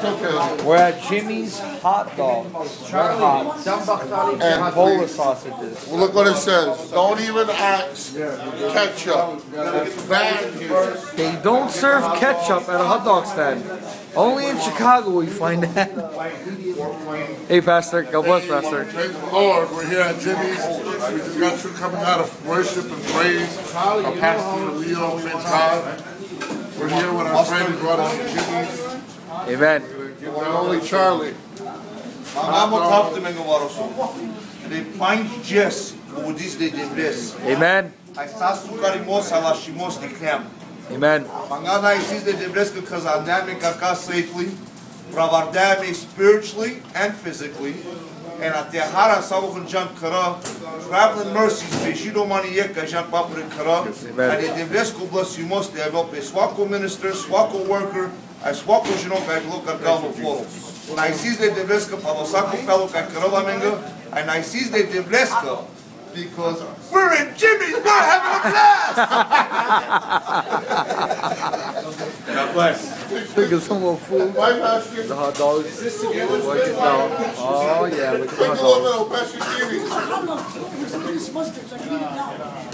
took. We're at Jimmy's Hot Dogs. They're hot. And Polish sausages. Well, look what it says. Don't even ask ketchup. It's bad here. They don't serve ketchup at a hot dog stand. Only in Chicago will you find that. hey, Pastor. God bless, Pastor. Praise the Lord. We're here at Jimmy's. We just got through coming out of worship and praise. Our pastor, Leo, praise God. We're here with our friend who brought us to Jimmy's. Amen. One only Charlie. I'm a captain Mama tapte mengo varosu. Ne panj jes kubudis the debres. Amen. Ai sas tu karimos alashimos camp. Amen. Mangana isis de debres ke kazandame kaka safely. Pravardame spiritually and physically. And at the Hara Savukun Jan Kara, traveling mercies, Vishido Manieka Jan Papri Kara, and the Devresco bless you most, they have helped a Swako minister, Swako worker, a swako jino ka lo ka galvo foro. Na isis de de bres ka palosako fellow ka kara menga, and I sees de de bres ka because we're in Jimmy's, we're having a blast! God bless. Look at some more food. Bye, Pastor. The hot dogs. Look at down. Oh, yeah. Look at the Take a little dogs. bit of Pastor Jimmy's. I'm not. There's mustard, so I can eat it now.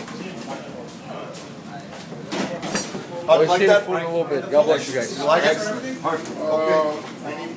I'll like that? for a little bit. God bless you guys. Like Excellent. Perfect. Okay. Uh,